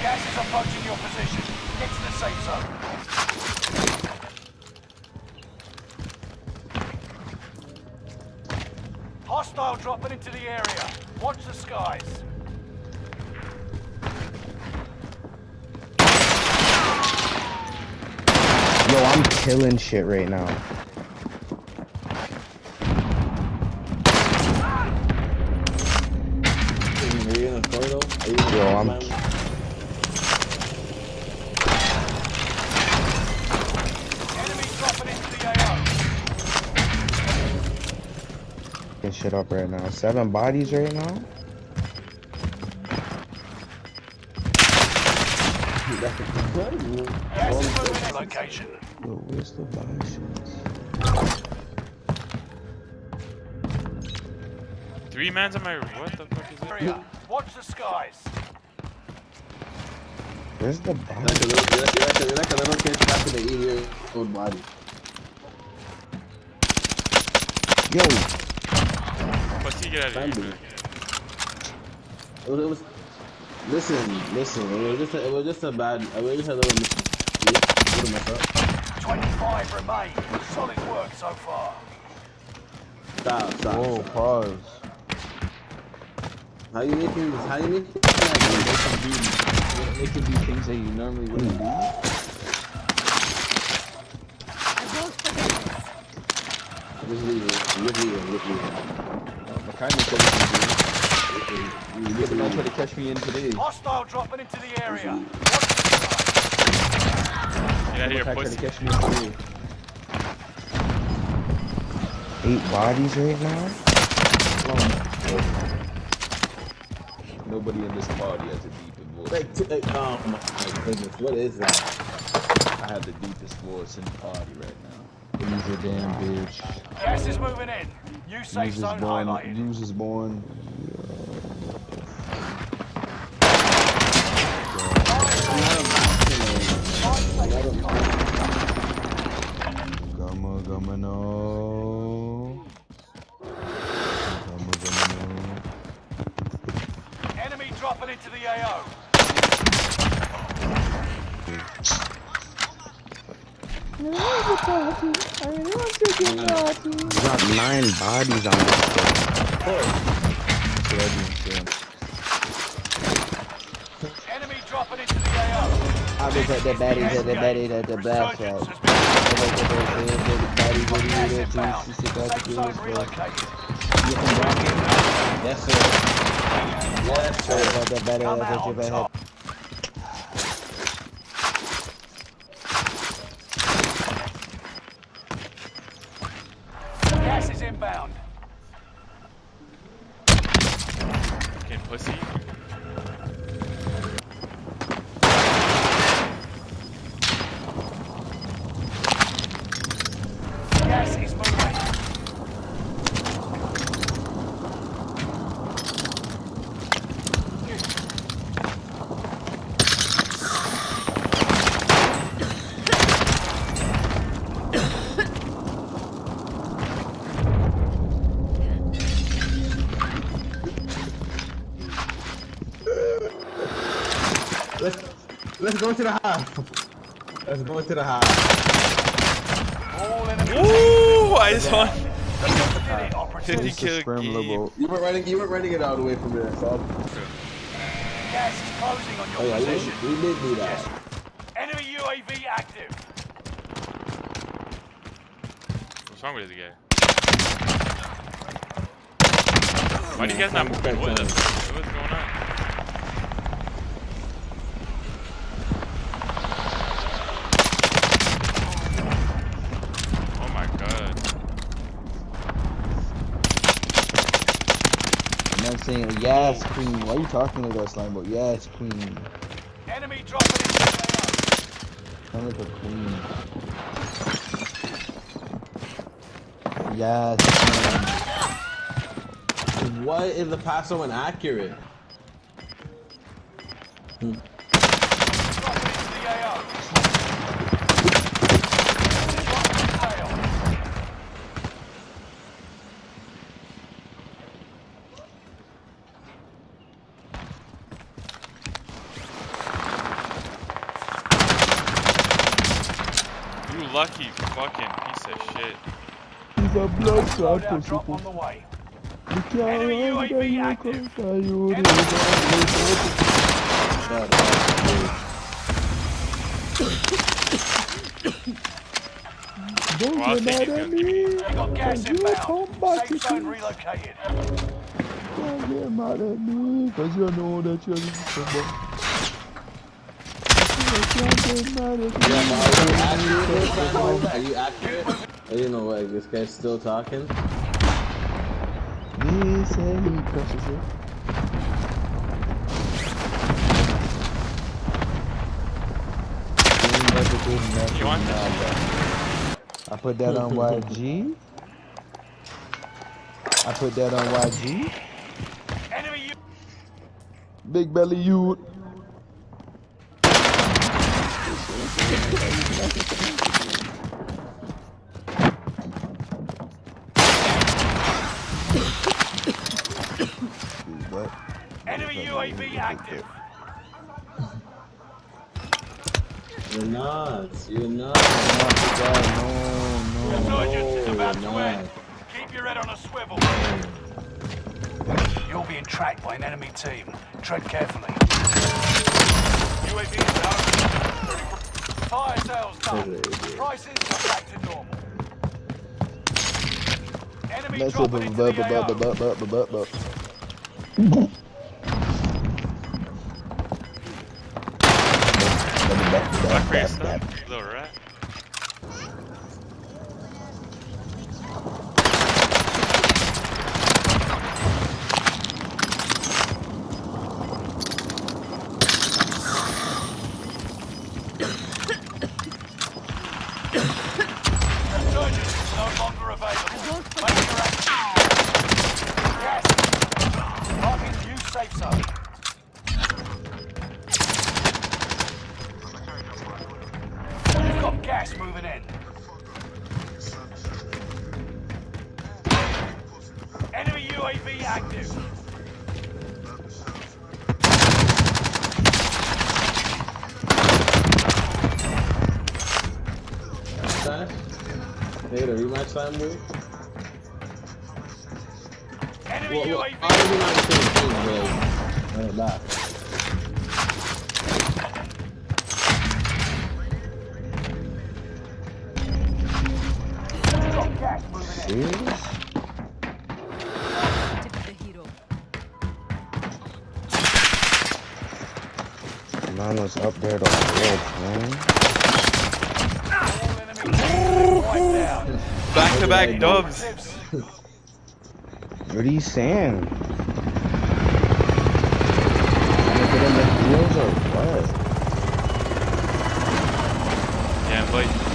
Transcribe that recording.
Gas is approaching your position. Get to the safe zone. Hostile dropping into the area. Watch the skies. Yo, I'm killing shit right now. Are you in a photo? Are you in Yo, a I'm fucking shit up right now. Seven bodies right now. That's a good Gas is moving in location. Yo, where's the buy shit? Three mans on my. What the fuck is it? Area. Watch the skies. Where's the You're like a little, you're like, you're like a, like a little kid trapped in an eight-year-old body. Yo, Pussy, get out of here. It was, it was. Listen, listen. It was just a, it was just a bad. It was just a little. mis- Little mess up. 25 remain. Solid work so far. Stop, stop. whoa, stop. pause. How you making this? How you making this? They can do things that you normally wouldn't do. Just leave it. Just leave it. Just leave it. My kindness said you can do. It. You get the man try to catch me in today. Hostile dropping into the area. Watch Get out of here, Try to pussy. catch me in today. Eight bodies right now. Nobody in this party has a deep voice. Like, t- like, oh my goodness, what is that? I have the deepest voice in the party right now. Your damn bitch. the gas is moving in. Safe Use is zone highlighted. Use is born. We got nine bodies on this thing. Enemy dropping into the AO. I was at the baddies at the baddies at the blast Resurgence out. has been gas inbound. Safe zone relocated. Yes, sir. Yes, sir. At the Fucking let's go to the house. Let's go to the house. Ooh, I just want Did it, operative. 50 kill game. You weren't running. You weren't running it all the way from there, so. Gas is closing on your Oh yeah, position. we, we did do that. Yes. Enemy UAV active. What's wrong with this guy? Why do you guys not moving? What is What's going on? Oh my god. Man saying, yes, queen. Why are you talking like that, slime? But yes, queen. Enemy dropping into the Sound like a queen. Yes, queen. Why is the pass so inaccurate? AO. Dropping into the AO. Tail. Unlucky fucking piece of shit. He's a blood clot Loadout drop on the way. You can't Enemy run, UAV you active. can't you don't Well, I get mad at me. You got gas Cause you come inbound. back Safe to zone relocated. Don't get mad at me. Cause you know that you're the You Yeah, but are you accurate this time? Mike? Are you accurate? Oh, you know what? This guy's still talking. Me say he crushes it. Ain't never did nothing, You want this? I put that on YG. I put that on YG. Enemy U- Big belly youth. What? Enemy UAV active. You're not. You're not. Guy, no, no. Resurgence is about to end. Keep your head on a swivel. You're being tracked by an enemy team. Tread carefully. UAV is out. Fire sales done. Prices are back to normal. Enemy That's what dropping bu- into the AO. little rat. Hey, the rematch time, boy. Enemy Well, well, UAV. obviously not the same thing, but back. You've got gas. Serious? the. Man was up there the whole time. All enemy teams wiped out. Back to back dubs. What are you saying? Trying to get in the deals or what? Yeah, but